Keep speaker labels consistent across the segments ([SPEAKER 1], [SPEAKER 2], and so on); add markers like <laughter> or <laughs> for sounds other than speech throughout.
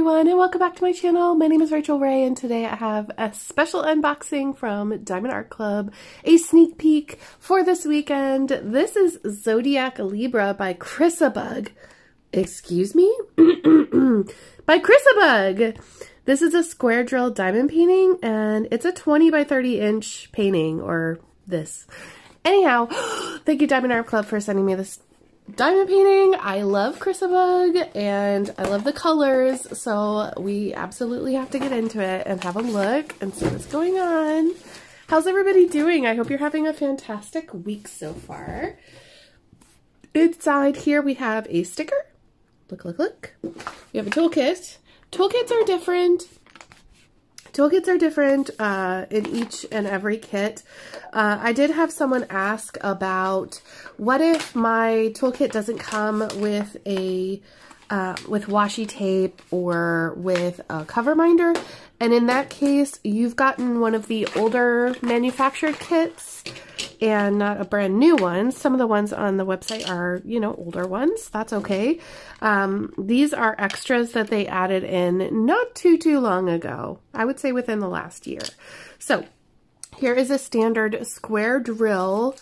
[SPEAKER 1] Everyone and welcome back to my channel. My name is Rachel Rae and today I have a special unboxing from Diamond Art Club, a sneak peek for this weekend. This is Zodiac Libra by Chrissabug. Excuse me? <clears throat> by Chrissabug. This is a square drill diamond painting and it's a 20 by 30 inch painting or this. Anyhow, <gasps> thank you Diamond Art Club for sending me this diamond painting. I love Chrissabug and I love the colors, so we absolutely have to get into it and have a look and see what's going on. How's everybody doing? I hope you're having a fantastic week so far. Inside here we have a sticker. Look, look, look. We have a toolkit. Toolkits are different Toolkits are different uh, in each and every kit. Uh, I did have someone ask about what if my toolkit doesn't come with a uh, with washi tape or with a cover minder. And in that case, you've gotten one of the older manufactured kits and not a brand new one. Some of the ones on the website are, you know, older ones. That's okay. Um, these are extras that they added in not too, too long ago. I would say within the last year. So here is a standard square drill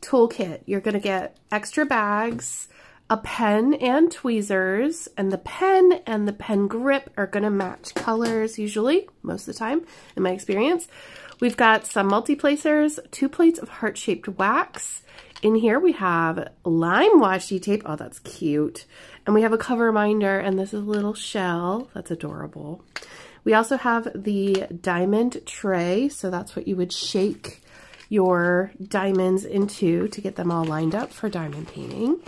[SPEAKER 1] toolkit. You're going to get extra bags, a pen and tweezers, and the pen and the pen grip are going to match colors usually, most of the time, in my experience. We've got some multi-placers, two plates of heart-shaped wax. In here we have lime washi tape. Oh, that's cute. And we have a cover minder, and this is a little shell. That's adorable. We also have the diamond tray, so that's what you would shake your diamonds into to get them all lined up for diamond painting.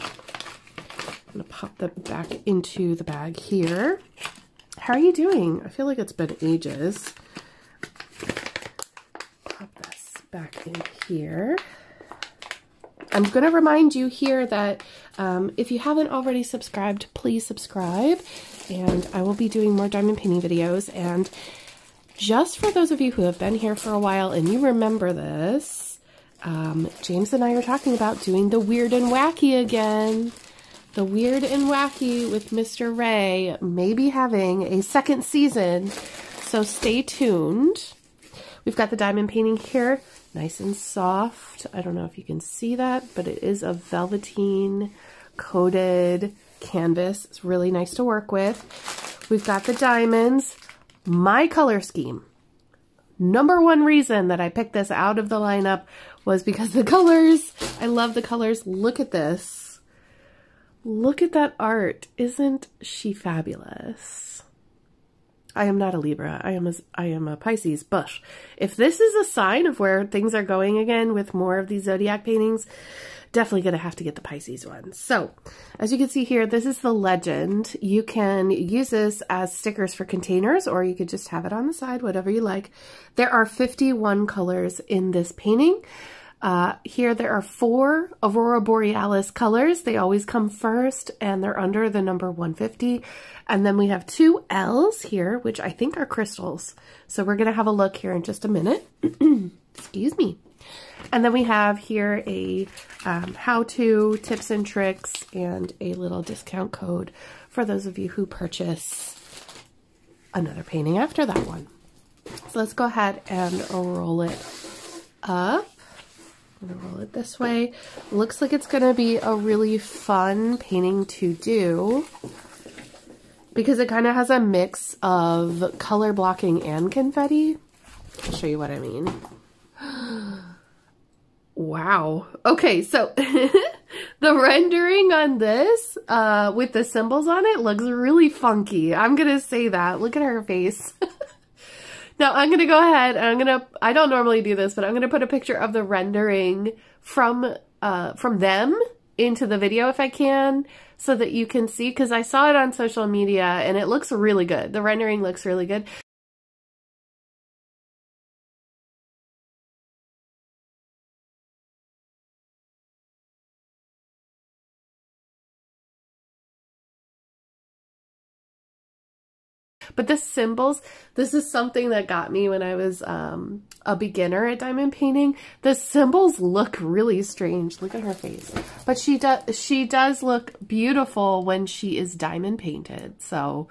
[SPEAKER 1] I'm to pop that back into the bag here. How are you doing? I feel like it's been ages. Pop this back in here. I'm going to remind you here that um, if you haven't already subscribed, please subscribe. And I will be doing more diamond painting videos. And just for those of you who have been here for a while and you remember this, um, James and I are talking about doing the weird and wacky again. The Weird and Wacky with Mr. Ray may be having a second season, so stay tuned. We've got the diamond painting here, nice and soft. I don't know if you can see that, but it is a velveteen coated canvas. It's really nice to work with. We've got the diamonds, my color scheme. Number one reason that I picked this out of the lineup was because the <laughs> colors. I love the colors. Look at this. Look at that art. Isn't she fabulous? I am not a Libra. I am a, I am a Pisces. But if this is a sign of where things are going again with more of these zodiac paintings, definitely going to have to get the Pisces one. So as you can see here, this is the legend. You can use this as stickers for containers or you could just have it on the side, whatever you like. There are 51 colors in this painting. Uh, here there are four Aurora Borealis colors. They always come first and they're under the number 150. And then we have two L's here, which I think are crystals. So we're going to have a look here in just a minute. <clears throat> Excuse me. And then we have here a um, how-to tips and tricks and a little discount code for those of you who purchase another painting after that one. So let's go ahead and roll it up. I'm gonna roll it this way. Looks like it's gonna be a really fun painting to do because it kind of has a mix of color blocking and confetti. I'll show you what I mean. <gasps> wow. Okay, so <laughs> the rendering on this uh, with the symbols on it looks really funky. I'm gonna say that. Look at her face. <laughs> Now I'm going to go ahead and I'm going to, I don't normally do this, but I'm going to put a picture of the rendering from, uh, from them into the video if I can so that you can see because I saw it on social media and it looks really good. The rendering looks really good. But the symbols, this is something that got me when I was um, a beginner at diamond painting. The symbols look really strange. Look at her face. But she does she does look beautiful when she is diamond painted. So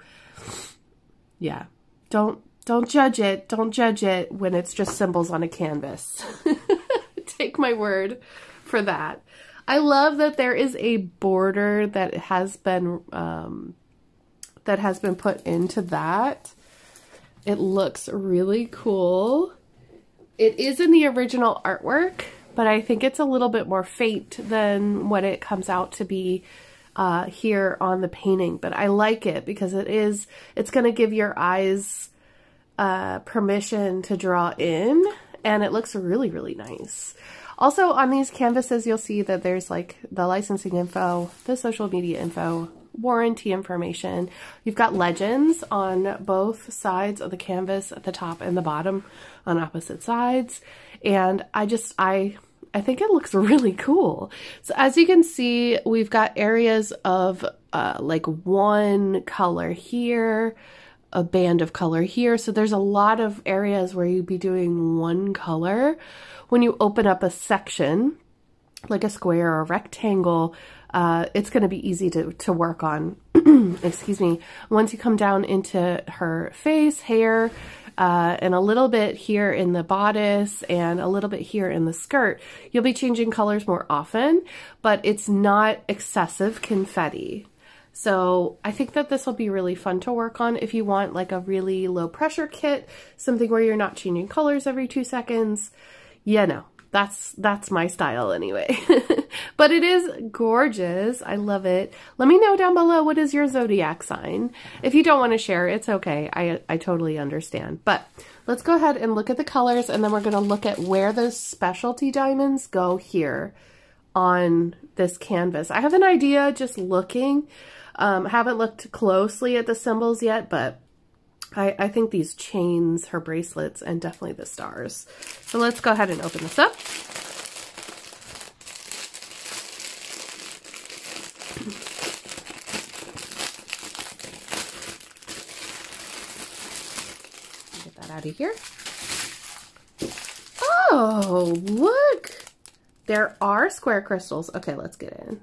[SPEAKER 1] yeah. Don't don't judge it. Don't judge it when it's just symbols on a canvas. <laughs> Take my word for that. I love that there is a border that has been um, that has been put into that. It looks really cool. It is in the original artwork, but I think it's a little bit more faint than what it comes out to be uh, here on the painting. But I like it because it is, it's going to give your eyes uh, permission to draw in and it looks really, really nice. Also on these canvases, you'll see that there's like the licensing info, the social media info, warranty information. You've got legends on both sides of the canvas at the top and the bottom on opposite sides. And I just, I, I think it looks <laughs> really cool. So as you can see, we've got areas of uh, like one color here, a band of color here. So there's a lot of areas where you'd be doing one color. When you open up a section, like a square or a rectangle, uh, it's going to be easy to, to work on. <clears throat> Excuse me. Once you come down into her face, hair, uh, and a little bit here in the bodice and a little bit here in the skirt, you'll be changing colors more often, but it's not excessive confetti. So I think that this will be really fun to work on if you want like a really low pressure kit, something where you're not changing colors every two seconds. Yeah, no, that's, that's my style anyway. <laughs> but it is gorgeous. I love it. Let me know down below what is your zodiac sign. If you don't want to share, it's okay. I, I totally understand. But let's go ahead and look at the colors and then we're going to look at where those specialty diamonds go here on this canvas. I have an idea just looking um, haven't looked closely at the symbols yet, but I, I think these chains, her bracelets, and definitely the stars. So let's go ahead and open this up. Get that out of here. Oh, look! There are square crystals. Okay, let's get in.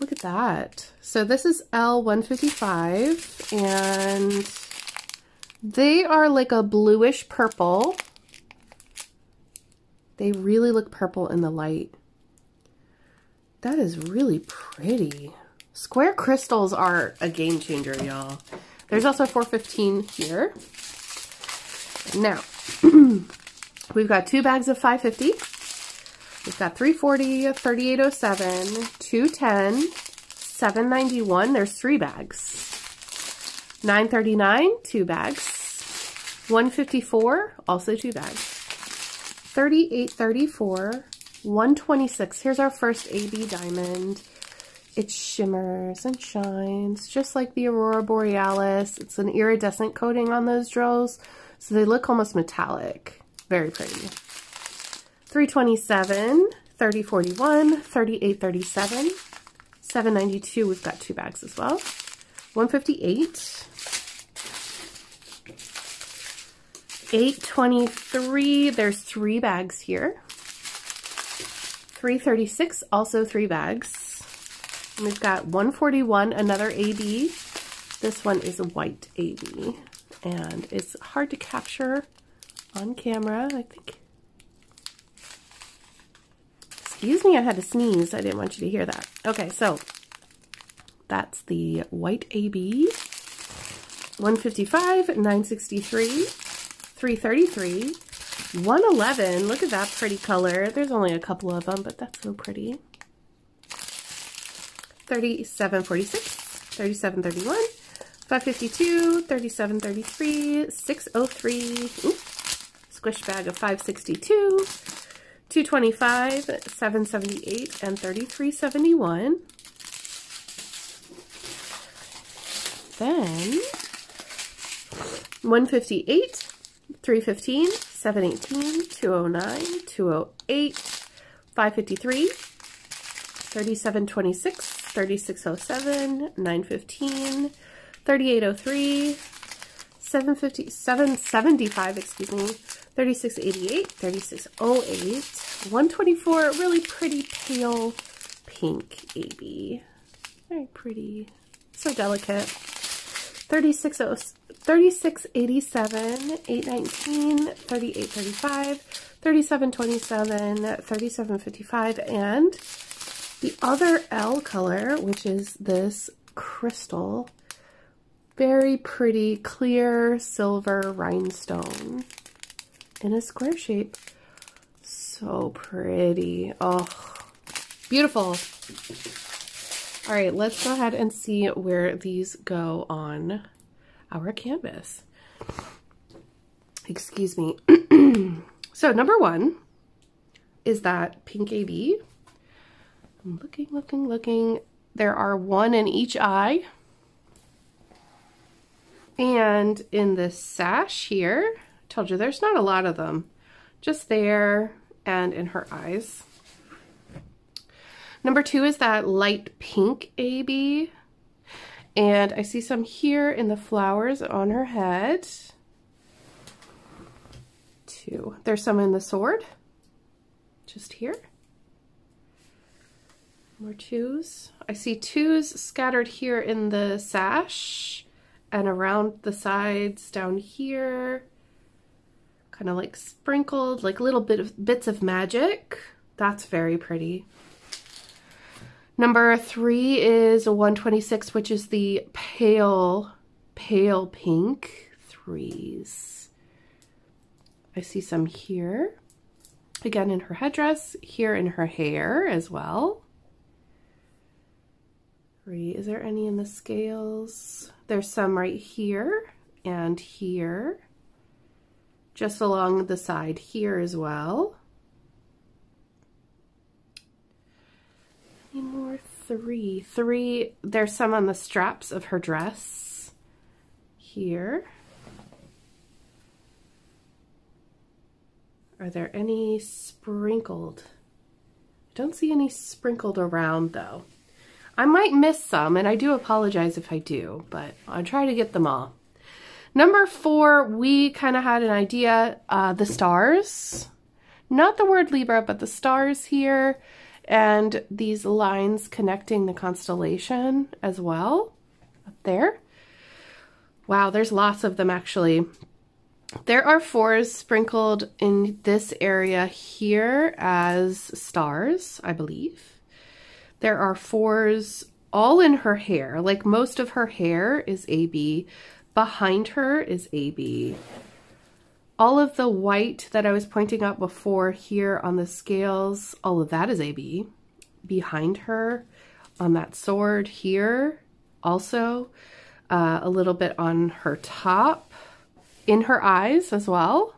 [SPEAKER 1] Look at that. So this is L155 and they are like a bluish purple. They really look purple in the light. That is really pretty. Square crystals are a game changer, y'all. There's also 415 here. Now, <clears throat> we've got two bags of 550. We've got 340, 3807, 210, 791. There's three bags. 939, two bags. 154, also two bags. 3834, 126. Here's our first AB diamond. It shimmers and shines just like the Aurora Borealis. It's an iridescent coating on those drills, so they look almost metallic. Very pretty. 327, 3041, 3837, 792, we've got two bags as well. 158, 823, there's three bags here. 336, also three bags. And we've got 141, another AB. This one is a white AB. And it's hard to capture on camera. I think Excuse me, I had to sneeze. I didn't want you to hear that. Okay, so that's the white AB. 155, 963, 333, 111. Look at that pretty color. There's only a couple of them, but that's so pretty. 3746, 3731, 552, 3733, 603, ooh, squish bag of 562, 225, 778, and 3371. Then 158, 315, 718, 209, 208, 553, 3726, 3607, 915, 3803, 750, 775, excuse me, 3688, 3608, 124, really pretty pale pink AB. Very pretty, so delicate. 36, 3687, 819, 3835, 3727, 3755, and the other L color, which is this crystal, very pretty clear silver rhinestone in a square shape. So pretty. Oh, beautiful. All right, let's go ahead and see where these go on our canvas. Excuse me. <clears throat> so number one is that pink AB. I'm looking, looking, looking. There are one in each eye. And in this sash here, told you there's not a lot of them. Just there and in her eyes. Number two is that light pink AB. And I see some here in the flowers on her head. Two. There's some in the sword. Just here. More twos. I see twos scattered here in the sash and around the sides down here. Kind of like sprinkled, like little bit of bits of magic. That's very pretty. Number three is 126, which is the pale, pale pink threes. I see some here. Again in her headdress, here in her hair as well. Three, is there any in the scales? There's some right here and here. Just along the side here as well. More? Three. Three. There's some on the straps of her dress. Here. Are there any sprinkled? I don't see any sprinkled around though. I might miss some, and I do apologize if I do, but I'll try to get them all. Number four, we kind of had an idea, uh, the stars. Not the word Libra, but the stars here and these lines connecting the constellation as well up there. Wow, there's lots of them actually. There are fours sprinkled in this area here as stars, I believe. There are fours all in her hair, like most of her hair is AB. Behind her is AB all of the white that I was pointing out before here on the scales, all of that is AB. Behind her on that sword here, also uh, a little bit on her top, in her eyes as well.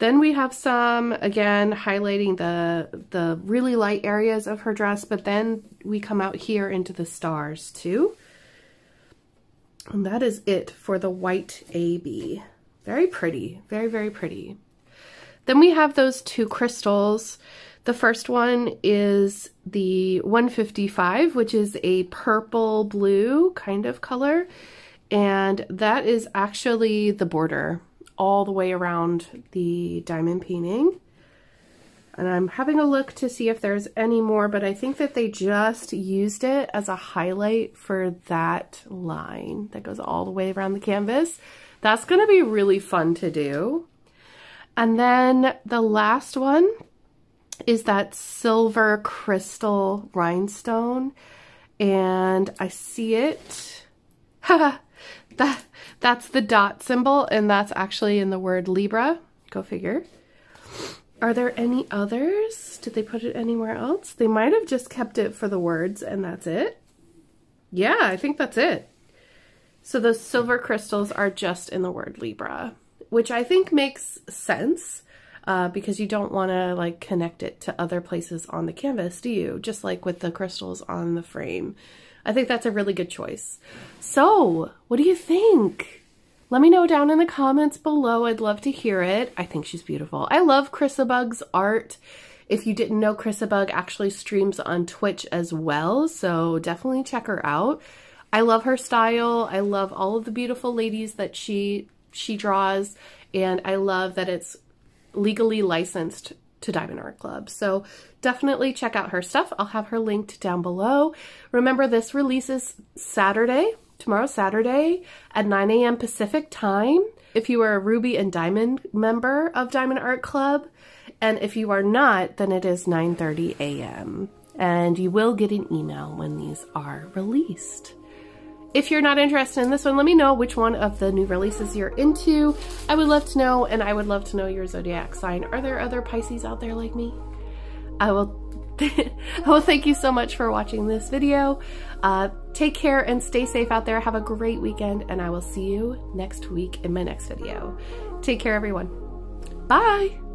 [SPEAKER 1] Then we have some, again, highlighting the, the really light areas of her dress, but then we come out here into the stars too. And that is it for the white AB. Very pretty, very, very pretty. Then we have those two crystals. The first one is the 155, which is a purple blue kind of color. And that is actually the border all the way around the diamond painting. And I'm having a look to see if there's any more, but I think that they just used it as a highlight for that line that goes all the way around the canvas. That's going to be really fun to do. And then the last one is that silver crystal rhinestone. And I see it. <laughs> that, that's the dot symbol, and that's actually in the word Libra. Go figure. Are there any others? Did they put it anywhere else? They might have just kept it for the words and that's it. Yeah, I think that's it. So those silver crystals are just in the word Libra, which I think makes sense uh, because you don't want to like connect it to other places on the canvas, do you? Just like with the crystals on the frame. I think that's a really good choice. So what do you think? Let me know down in the comments below. I'd love to hear it. I think she's beautiful. I love Chrissabug's art. If you didn't know, Chrissabug actually streams on Twitch as well, so definitely check her out. I love her style. I love all of the beautiful ladies that she she draws and I love that it's legally licensed to Diamond Art Club. So definitely check out her stuff. I'll have her linked down below. Remember this releases Saturday, tomorrow Saturday at 9 a.m. Pacific time. If you are a Ruby and Diamond member of Diamond Art Club, and if you are not, then it is 9.30 a.m. And you will get an email when these are released. If you're not interested in this one, let me know which one of the new releases you're into. I would love to know, and I would love to know your zodiac sign. Are there other Pisces out there like me? I will <laughs> I will thank you so much for watching this video. Uh, take care and stay safe out there. Have a great weekend, and I will see you next week in my next video. Take care, everyone. Bye!